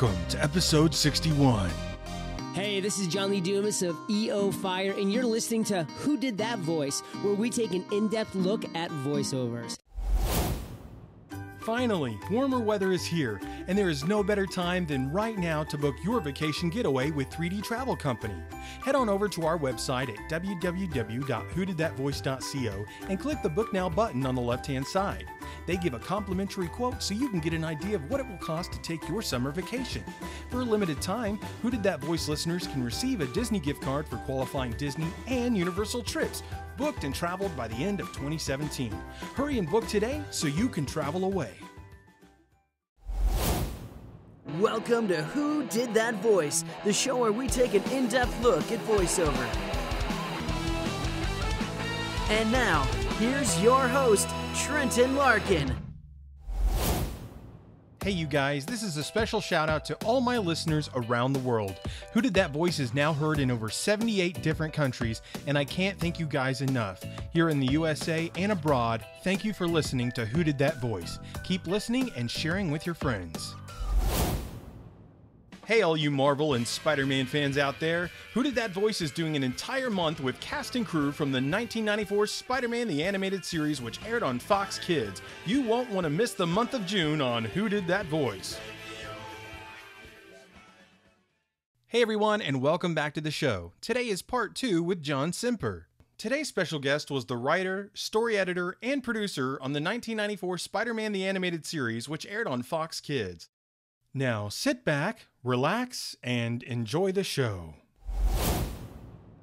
Welcome to episode 61. Hey, this is John Lee Dumas of EO Fire, and you're listening to Who Did That Voice, where we take an in depth look at voiceovers. Finally, warmer weather is here, and there is no better time than right now to book your vacation getaway with 3D Travel Company. Head on over to our website at www.whodidthatvoice.co and click the Book Now button on the left hand side. They give a complimentary quote so you can get an idea of what it will cost to take your summer vacation. For a limited time, Who Did That Voice listeners can receive a Disney gift card for qualifying Disney and Universal trips, booked and traveled by the end of 2017. Hurry and book today so you can travel away. Welcome to Who Did That Voice, the show where we take an in depth look at voiceover. And now, here's your host, Trenton Larkin. Hey, you guys, this is a special shout out to all my listeners around the world. Who Did That Voice is now heard in over 78 different countries, and I can't thank you guys enough. Here in the USA and abroad, thank you for listening to Who Did That Voice. Keep listening and sharing with your friends. Hey, all you Marvel and Spider Man fans out there. Who Did That Voice is doing an entire month with cast and crew from the 1994 Spider Man the Animated Series, which aired on Fox Kids. You won't want to miss the month of June on Who Did That Voice. Hey, everyone, and welcome back to the show. Today is part two with John Semper. Today's special guest was the writer, story editor, and producer on the 1994 Spider Man the Animated Series, which aired on Fox Kids. Now sit back, relax, and enjoy the show.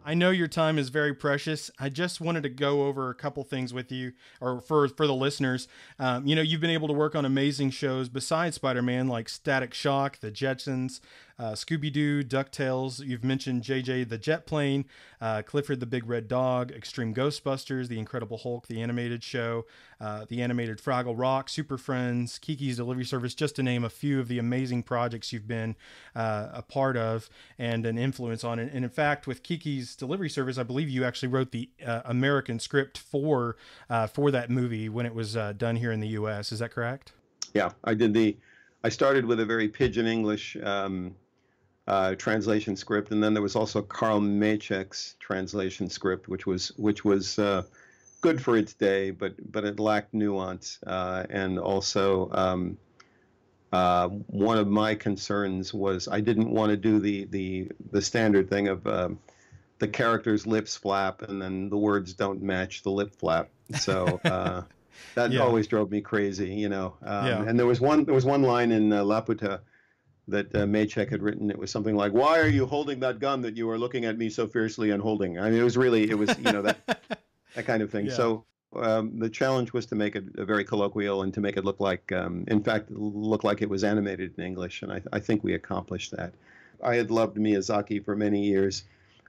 I know your time is very precious. I just wanted to go over a couple things with you, or for for the listeners. Um, you know, you've been able to work on amazing shows besides Spider-Man, like Static Shock, The Jetsons, uh, Scooby Doo, DuckTales. You've mentioned JJ the Jet Plane, uh, Clifford the Big Red Dog, Extreme Ghostbusters, The Incredible Hulk, the animated show, uh, the animated Fraggle Rock, Super Friends, Kiki's Delivery Service, just to name a few of the amazing projects you've been uh, a part of and an influence on. And, in fact, with Kiki's Delivery Service, I believe you actually wrote the uh, American script for uh, for that movie when it was done here in the U.S. Is that correct? Yeah, I did the. I started with a very pidgin English um, uh, translation script, and then there was also Karl Machek's translation script, which was which was uh, good for its day, but but it lacked nuance, uh, and also. Um, uh, one of my concerns was I didn't want to do the the the standard thing of um, the character's lips flap and then the words don't match the lip flap. So uh, that yeah. always drove me crazy, you know. Um, yeah. And there was one there was one line in uh, Laputa that uh, Machek had written. It was something like, "Why are you holding that gun that you are looking at me so fiercely and holding?" I mean, it was really, it was, you know, that that kind of thing. Yeah. So um, the challenge was to make it very colloquial and to make it look like, um, in fact, look like it was animated in English, and I, I, think we accomplished that. I had loved Miyazaki for many years.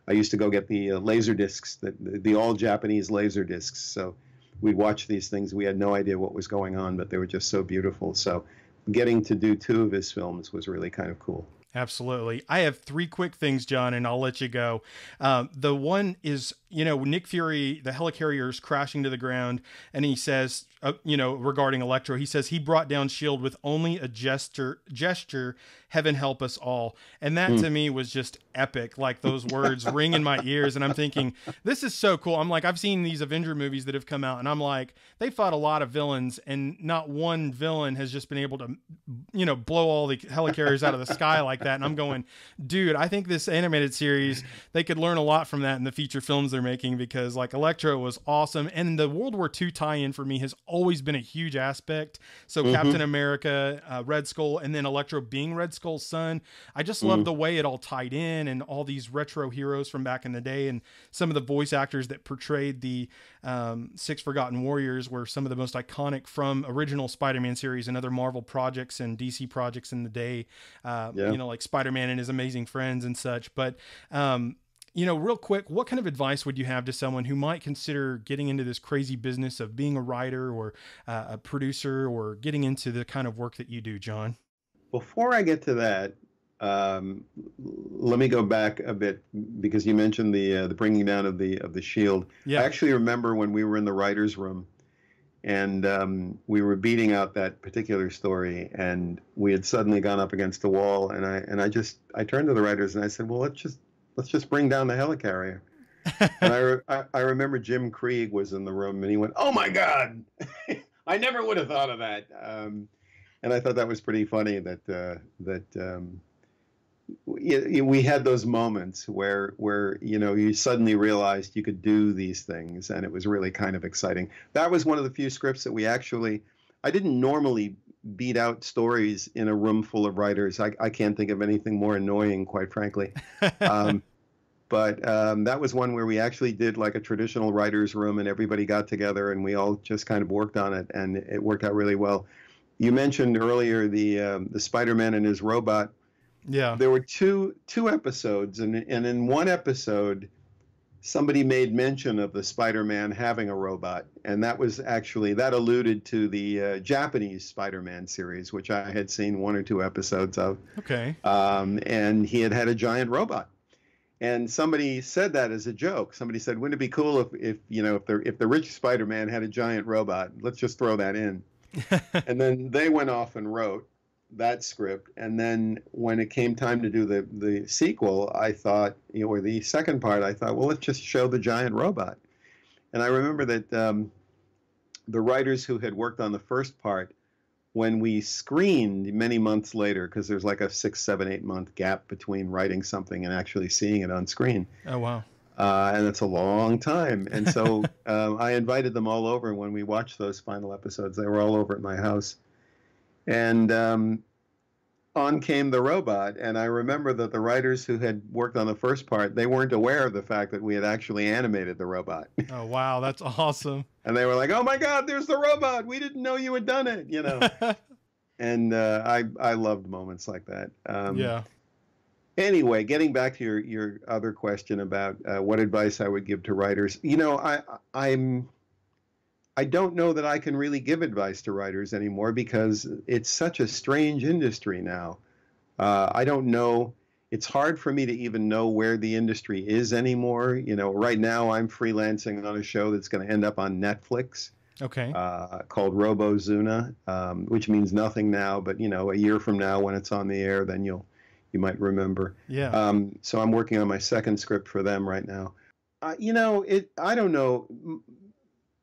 I used to go get the uh, laser discs, the, the, the all Japanese laser discs. So we'd watch these things. We had no idea what was going on, but they were just so beautiful. So getting to do two of his films was really kind of cool. Absolutely. I have three quick things, John, and I'll let you go. Um, the one is, you know, Nick Fury, the helicarrier is crashing to the ground, and he says, uh, you know, regarding Electro, he says he brought down Shield with only a gesture. Gesture, heaven help us all, and that mm. to me was just epic. Like those words ring in my ears, and I'm thinking, this is so cool. I'm like, I've seen these Avenger movies that have come out, and I'm like, they fought a lot of villains, and not one villain has just been able to, you know, blow all the helicarriers out of the sky like that. And I'm going, dude, I think this animated series, they could learn a lot from that in the feature films they're making because like Electro was awesome. And the World War II tie in for me has always been a huge aspect. So mm-hmm. Captain America, uh, Red Skull, and then Electro being Red Skull's son. I just love mm. the way it all tied in and all these retro heroes from back in the day and some of the voice actors that portrayed the um, Six Forgotten Warriors were some of the most iconic from original Spider-Man series and other Marvel projects and DC projects in the day. Uh, yeah. You know, like Spider-Man and his amazing friends and such. But um, you know, real quick, what kind of advice would you have to someone who might consider getting into this crazy business of being a writer or uh, a producer or getting into the kind of work that you do, John? Before I get to that, um, let me go back a bit because you mentioned the uh, the bringing down of the of the shield. Yeah. I actually remember when we were in the writers' room, and um, we were beating out that particular story, and we had suddenly gone up against the wall, and I and I just I turned to the writers and I said, well, let's just let's just bring down the helicarrier. and I, re- I, I remember Jim Krieg was in the room, and he went, "Oh my God, I never would have thought of that." Um, and I thought that was pretty funny that uh, that um, we, had those moments where where you know you suddenly realized you could do these things, and it was really kind of exciting. That was one of the few scripts that we actually. I didn't normally beat out stories in a room full of writers. I, I can't think of anything more annoying, quite frankly. Um, but um, that was one where we actually did like a traditional writers' room, and everybody got together, and we all just kind of worked on it, and it worked out really well. You mentioned earlier the um, the Spider-Man and his robot. Yeah. There were two two episodes, and and in one episode, somebody made mention of the Spider-Man having a robot, and that was actually that alluded to the uh, Japanese Spider-Man series, which I had seen one or two episodes of. Okay. Um, and he had had a giant robot and somebody said that as a joke. Somebody said, "Wouldn't it be cool if, if you know, if the if the rich Spider-Man had a giant robot? Let's just throw that in." and then they went off and wrote that script. And then when it came time to do the the sequel, I thought, you know, or the second part, I thought, well, let's just show the giant robot. And I remember that um, the writers who had worked on the first part when we screened many months later, because there's like a six, seven, eight month gap between writing something and actually seeing it on screen. Oh wow! Uh, and it's a long time. And so um, I invited them all over when we watched those final episodes. They were all over at my house, and um, on came the robot. And I remember that the writers who had worked on the first part, they weren't aware of the fact that we had actually animated the robot. Oh wow, that's awesome. and they were like, "Oh my God, there's the robot! We didn't know you had done it," you know. and uh, I I loved moments like that. Um, yeah. Anyway, getting back to your your other question about uh, what advice I would give to writers, you know, I I'm I don't know that I can really give advice to writers anymore because it's such a strange industry now. Uh, I don't know. It's hard for me to even know where the industry is anymore. You know, right now I'm freelancing on a show that's going to end up on Netflix Okay. uh, called Robozuna, um, which means nothing now, but you know, a year from now when it's on the air, then you'll you might remember. yeah. Um, so I'm working on my second script for them right now. Uh, you know, it. I don't know.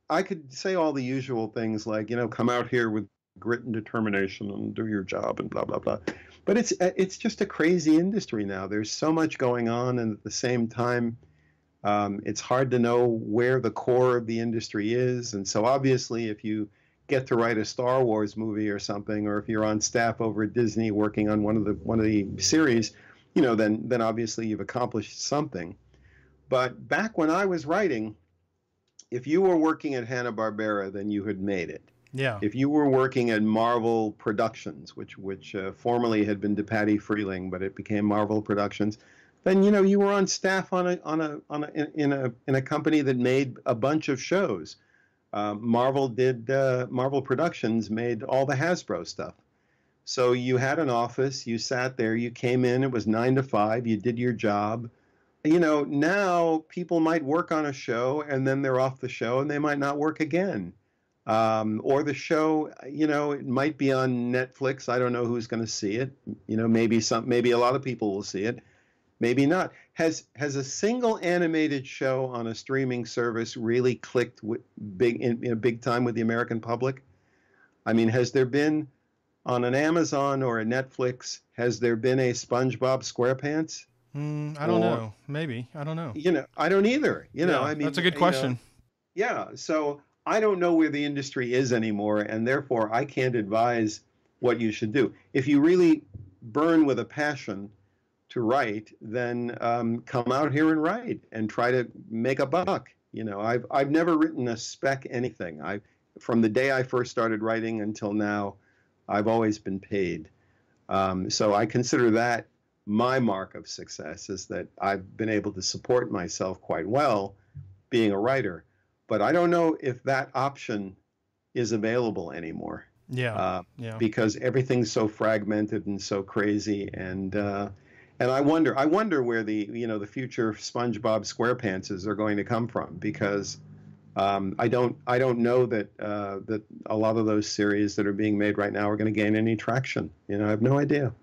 I could say all the usual things like, you know, come out here with grit and determination and do your job and blah blah blah. But it's uh, it's just a crazy industry now. There's so much going on, and at the same time, um, it's hard to know where the core of the industry is. And so obviously, if you get to write a Star Wars movie or something, or if you're on staff over at Disney working on one of the one of the series, you know, then then obviously you've accomplished something. But back when I was writing, if you were working at Hanna Barbera, then you had made it. yeah. If you were working at Marvel Productions, which which uh, formerly had been DePatie Freleng, but it became Marvel Productions, then you know you were on staff on a on a on a in, in a in a company that made a bunch of shows. Uh, Marvel did uh, Marvel Productions made all the Hasbro stuff. So you had an office, you sat there, you came in, it was nine to five, you did your job. You know, now people might work on a show and then they're off the show and they might not work again um, or the show you know it might be on netflix i don't know who's going to see it you know maybe some maybe a lot of people will see it maybe not has has a single animated show on a streaming service really clicked with big in, in big time with the american public i mean has there been on an amazon or a netflix has there been a spongebob squarepants Mm, I don't or- know. Maybe. I don't know. you know i don't either you know Yeah, i mean that's a good you know, question. yeah, so I don't know where the industry is anymore, and therefore I can't advise what you should do. If you really burn with a passion to write, then um, come out here and write and try to make a buck. You know, I've I've never written a spec anything. I from the day I first started writing until now, I've always been paid. Um, so I consider that my mark of success is that I've been able to support myself quite well being a writer. But I don't know if that option is available anymore Yeah. uh, yeah. because everything's so fragmented and so crazy. And uh, and I wonder, I wonder where the you know the future SpongeBob SquarePantses are going to come from because um, I don't I don't know that uh, that a lot of those series that are being made right now are going to gain any traction. You know, I have no idea.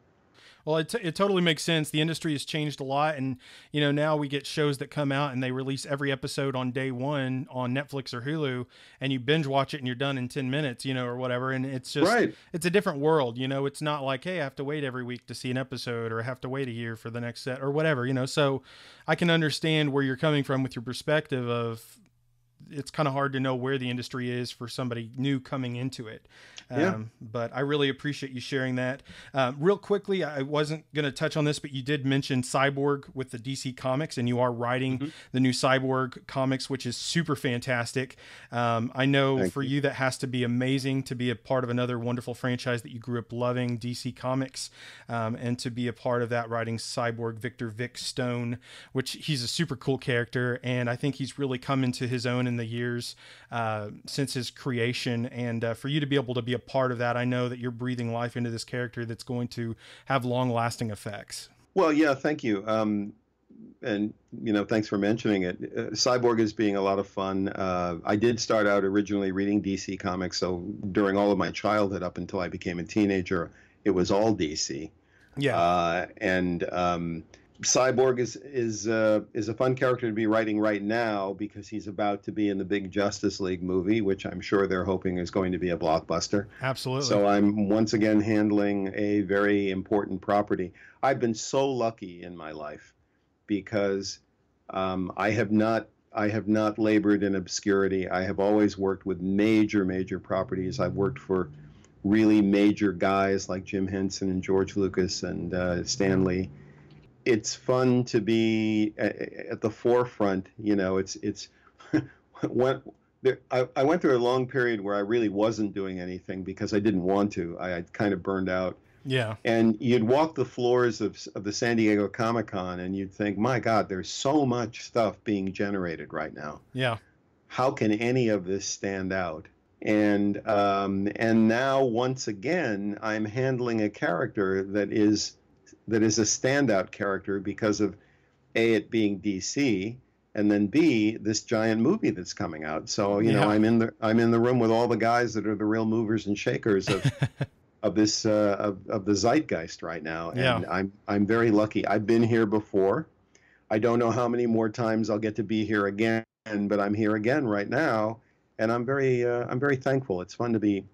Well, it, t- it totally makes sense. The industry has changed a lot. And, you know, now we get shows that come out and they release every episode on day one on Netflix or Hulu and you binge watch it and you're done in 10 minutes, you know, or whatever. And it's just, right. it's a different world. You know, it's not like, hey, I have to wait every week to see an episode or I have to wait a year for the next set or whatever, you know. So I can understand where you're coming from with your perspective of it's kind of hard to know where the industry is for somebody new coming into it. Um, yeah. But I really appreciate you sharing that. Um, real quickly, I wasn't going to touch on this, but you did mention Cyborg with the DC Comics, and you are writing mm-hmm. the new Cyborg comics, which is super fantastic. Um, I know Thank for you. you. that has to be amazing to be a part of another wonderful franchise that you grew up loving, DC Comics, um, and to be a part of that writing Cyborg Victor Vic Stone, which he's a super cool character, and I think he's really come into his own in the years uh, since his creation. And uh, for you to be able to be a part of that, I know that you're breathing life into this character that's going to have long lasting effects. Well, yeah, thank you. Um, and you know, thanks for mentioning it. Uh, Cyborg is being a lot of fun. Uh, I did start out originally reading DC comics, so during all of my childhood up until I became a teenager, it was all DC. Yeah. Uh, and um, Cyborg is is uh, is a fun character to be writing right now because he's about to be in the big Justice League movie, which I'm sure they're hoping is going to be a blockbuster. Absolutely. So I'm once again handling a very important property. I've been so lucky in my life because um, I have not I have not labored in obscurity. I have always worked with major major properties. I've worked for really major guys like Jim Henson and George Lucas and uh, Stan Lee it's fun to be at, the forefront. You know, it's it's when there, I, I went through a long period where I really wasn't doing anything because I didn't want to. I had kind of burned out. Yeah. And you'd walk the floors of, of the San Diego Comic Con and you'd think, my God, there's so much stuff being generated right now. Yeah. How can any of this stand out? And um, and now once again, I'm handling a character that is that is a standout character because of a it being DC and then B this giant movie that's coming out. So you yeah. know I'm in the I'm in the room with all the guys that are the real movers and shakers of of this uh, of, of the zeitgeist right now, and yeah. I'm I'm very lucky. I've been here before. I don't know how many more times I'll get to be here again, but I'm here again right now, and I'm very uh, I'm very thankful. It's fun to be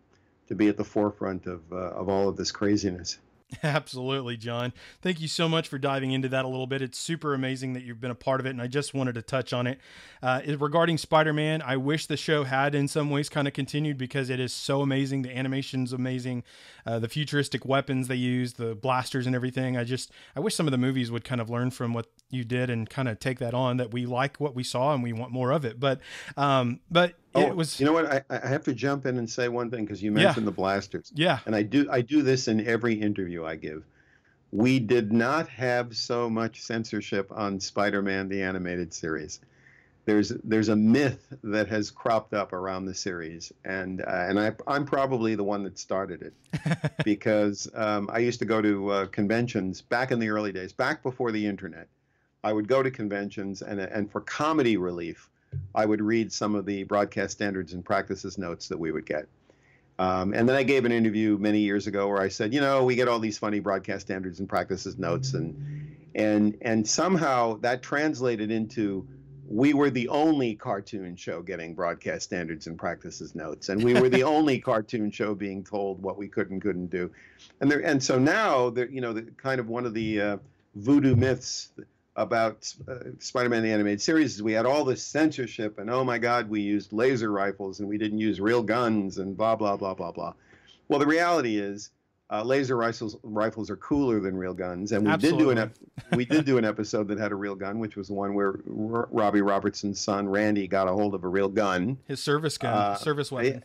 to be at the forefront of uh, of all of this craziness. Absolutely, John. Thank you so much for diving into that a little bit. It's super amazing that you've been a part of it, and I just wanted to touch on it. Uh, regarding Spider Man, I wish the show had in some ways kind of continued because it is so amazing. The animation's amazing, uh, the futuristic weapons they use, the blasters and everything. I just, I wish some of the movies would kind of learn from what you did and kind of take that on that we like what we saw and we want more of it. But, um, but oh, it was. You know what? I, I have to jump in and say one thing because you mentioned yeah. the blasters. Yeah. And I do I do this in every interview I give. We did not have so much censorship on Spider-Man the animated series. There's there's a myth that has cropped up around the series, and uh, and I I'm probably the one that started it because um, I used to go to uh, conventions back in the early days, back before the internet. I would go to conventions and and for comedy relief, I would read some of the broadcast standards and practices notes that we would get. Um, and then I gave an interview many years ago where I said, you know, we get all these funny broadcast standards and practices notes, and and and somehow that translated into we were the only cartoon show getting broadcast standards and practices notes, and we were the only cartoon show being told what we could and couldn't do, and there and so now, there, you know, the kind of one of the uh, voodoo myths about uh, Spider-Man the animated series is we had all this censorship and oh my God, we used laser rifles and we didn't use real guns and blah blah blah blah blah. Well, the reality is uh, laser rifles rifles are cooler than real guns, and we Absolutely. did do an we did do an episode that had a real gun, which was the one where R- Robbie Robertson's son Randy got a hold of a real gun, his service gun, uh, service weapon.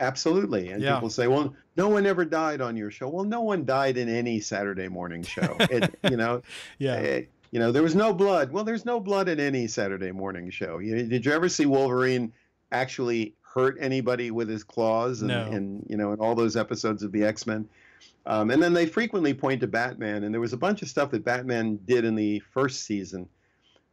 Absolutely. And yeah. people say, well, no one ever died on your show. Well, no one died in any Saturday morning show. It, you know, yeah. It, you know, there was no blood. Well, there's no blood in any Saturday morning show. You, did you ever see Wolverine actually hurt anybody with his claws and, no. and you know, in all those episodes of the X Men? Um, and then they frequently point to Batman, and there was a bunch of stuff that Batman did in the first season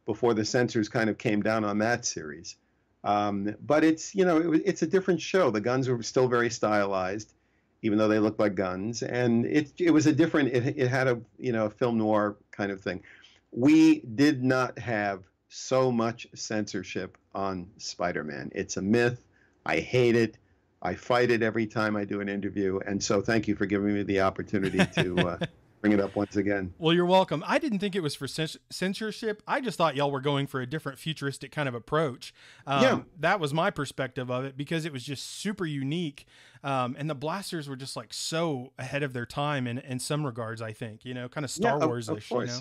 before the censors kind of came down on that series. Um, but it's you know it, it's a different show. The guns were still very stylized, even though they looked like guns, and it it was a different. It, it had a you know a film noir kind of thing. We did not have so much censorship on Spider-Man. It's a myth. I hate it. I fight it every time I do an interview, and so thank you for giving me the opportunity to. Uh, bring it up once again. Well, you're welcome. I didn't think it was for censorship. I just thought y'all were going for a different futuristic kind of approach. Um, yeah. That was my perspective of it because it was just super unique. Um, and the blasters were just like so ahead of their time in, in some regards, I think, you know, kind of Star yeah, Wars ish, you know?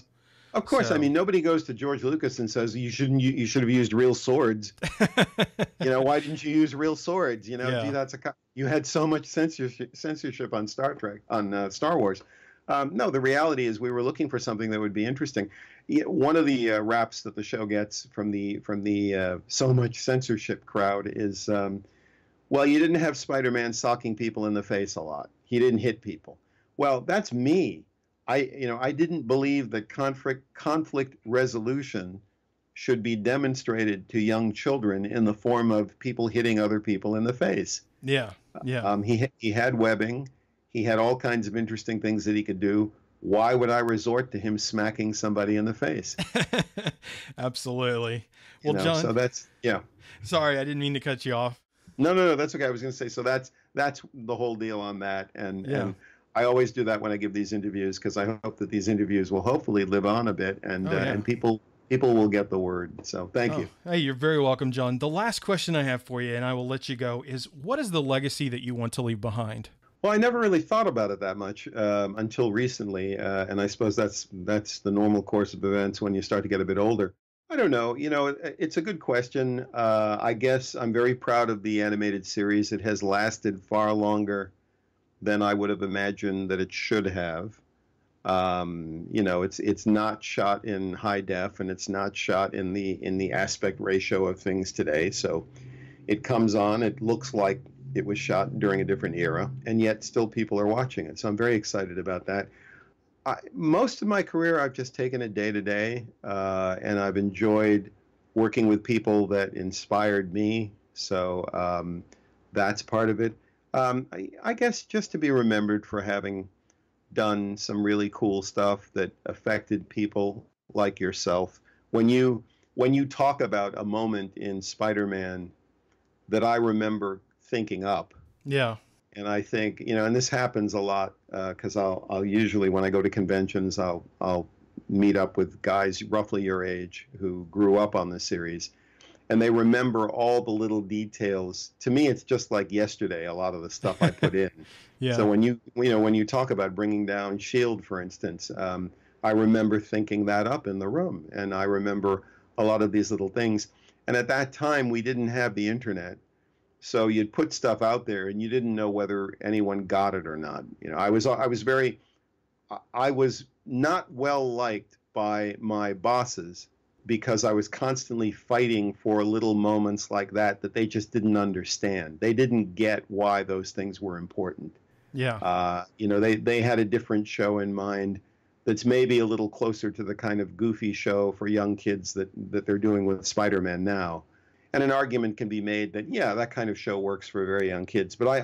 Of course, so. I mean nobody goes to George Lucas and says you shouldn't you, you should have used real swords. you know why didn't you use real swords? You know, yeah. gee, that's a you had so much censorship censorship on Star Trek on uh, Star Wars. Um, no, the reality is we were looking for something that would be interesting. One of the uh, raps that the show gets from the from the uh, so much censorship crowd is, um, well, you didn't have Spider-Man socking people in the face a lot. He didn't hit people. Well, that's me. I you know I didn't believe that conflict conflict resolution should be demonstrated to young children in the form of people hitting other people in the face. Yeah, yeah. Um, he he had webbing. He had all kinds of interesting things that he could do. Why would I resort to him smacking somebody in the face? Absolutely. Well, you know, John. So that's yeah. Sorry, I didn't mean to cut you off. No, no, no. That's okay. I was going to say. So that's that's the whole deal on that, and yeah. and I always do that when I give these interviews because I hope that these interviews will hopefully live on a bit, and oh, yeah. uh, and people people will get the word. So thank oh, you. Hey, you're very welcome, John. The last question I have for you, and I will let you go, is what is the legacy that you want to leave behind? Well, I never really thought about it that much um, until recently, uh, and I suppose that's that's the normal course of events when you start to get a bit older. I don't know. You know, it, it's a good question. Uh, I guess I'm very proud of the animated series. It has lasted far longer than I would have imagined that it should have. Um, you know, it's it's not shot in high def, and it's not shot in the in the aspect ratio of things today. So, it comes on. It looks like it was shot during a different era, and yet still people are watching it. So I'm very excited about that. I, most of my career, I've just taken it day to day, uh, and I've enjoyed working with people that inspired me. So um, that's part of it. Um, I, I, guess just to be remembered for having done some really cool stuff that affected people like yourself. When you when you talk about a moment in Spider-Man that I remember thinking up. Yeah. And I think you know, and this happens a lot because uh, I'll I'll usually when I go to conventions I'll I'll meet up with guys roughly your age who grew up on the series, and they remember all the little details. To me, it's just like yesterday. A lot of the stuff I put in. yeah. So when you you know when you talk about bringing down Shield, for instance, um, I remember thinking that up in the room, and I remember a lot of these little things. And at that time, we didn't have the internet, so you'd put stuff out there and you didn't know whether anyone got it or not you know i was i was very i was not well liked by my bosses because i was constantly fighting for little moments like that that they just didn't understand. They didn't get why those things were important. Yeah. Uh, you know they they had a different show in mind that's maybe a little closer to the kind of goofy show for young kids that that they're doing with spider-man now. And an argument can be made that yeah, that kind of show works for very young kids. But I,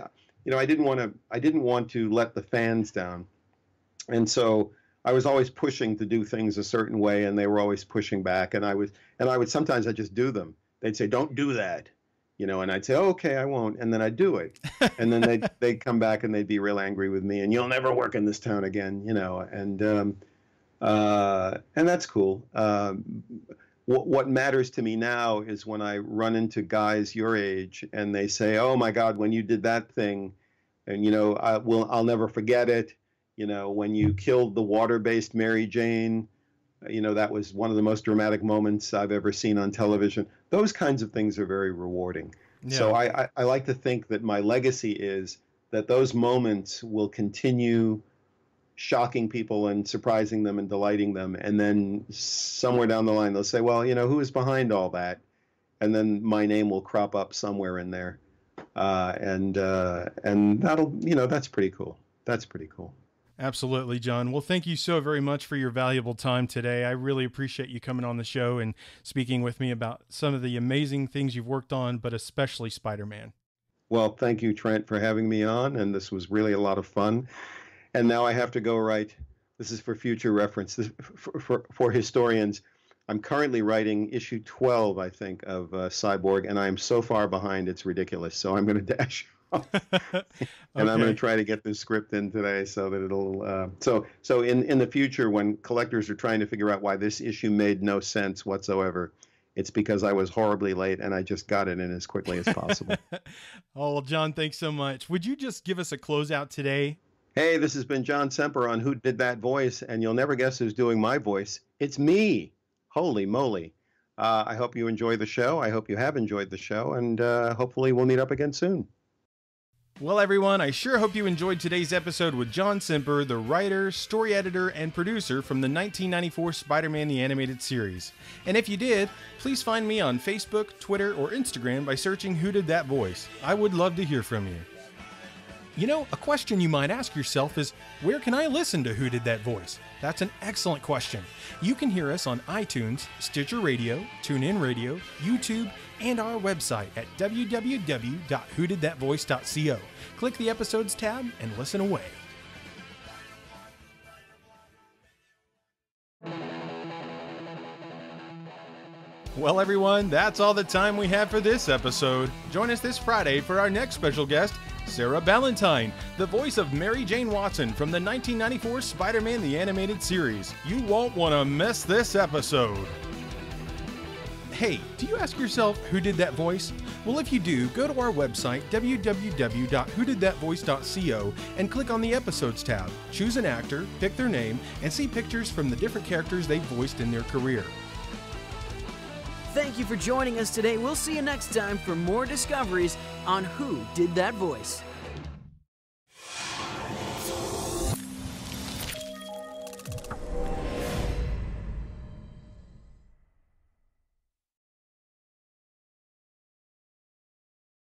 you know, I didn't want to I didn't want to let the fans down, and so I was always pushing to do things a certain way, and they were always pushing back. And I was and I would sometimes I just do them. They'd say, "Don't do that." You know, and I'd say, oh, "Okay, I won't," and then I'd do it, and then they'd they'd come back and they'd be real angry with me, and you'll never work in this town again, you know, and um, uh, and that's cool. Um, what, what matters to me now is when I run into guys your age and they say, "Oh my God, when you did that thing," and you know, I will I'll never forget it. You know, when you killed the water-based Mary Jane, you know that was one of the most dramatic moments I've ever seen on television. Those kinds of things are very rewarding. Yeah. So I, I, I like to think that my legacy is that those moments will continue shocking people and surprising them and delighting them. And then somewhere down the line, they'll say, well, you know, who is behind all that? And then my name will crop up somewhere in there. Uh, and uh, and that'll, you know, that's pretty cool. That's pretty cool. Absolutely, John. Well, thank you so very much for your valuable time today. I really appreciate you coming on the show and speaking with me about some of the amazing things you've worked on, but especially Spider Man. Well, thank you, Trent, for having me on, and this was really a lot of fun. And now I have to go write. This is for future reference. This, for, for, for historians, I'm currently writing issue 12, I think, of uh, Cyborg, and I'm so far behind, it's ridiculous. So I'm going to dash and okay. I'm going to try to get this script in today so that it'll. Uh, so so in in the future, when collectors are trying to figure out why this issue made no sense whatsoever, it's because I was horribly late and I just got it in as quickly as possible. oh, well, John, thanks so much. Would you just give us a closeout today? Hey, this has been John Semper on Who Did That Voice, and you'll never guess who's doing my voice. It's me. Holy moly. Uh, I hope you enjoy the show. I hope you have enjoyed the show, and uh, hopefully we'll meet up again soon. Well, everyone, I sure hope you enjoyed today's episode with John Semper, the writer, story editor, and producer from the 1994 Spider Man the Animated Series. And if you did, please find me on Facebook, Twitter, or Instagram by searching Who Did That Voice. I would love to hear from you. You know, a question you might ask yourself is where can I listen to Who Did That Voice? That's an excellent question. You can hear us on iTunes, Stitcher Radio, TuneIn Radio, YouTube, and our website at www.whodidthatvoice.co. Click the episodes tab and listen away. Well, everyone, that's all the time we have for this episode. Join us this Friday for our next special guest, Sara Ballantine, the voice of Mary Jane Watson from the 1994 Spider Man the Animated Series. You won't want to miss this episode. Hey, do you ask yourself who did that voice? Well, if you do, go to our website, www.whodidthatvoice.co, and click on the Episodes tab. Choose an actor, pick their name, and see pictures from the different characters they've voiced in their career. Thank you for joining us today. We'll see you next time for more discoveries on Who Did That Voice.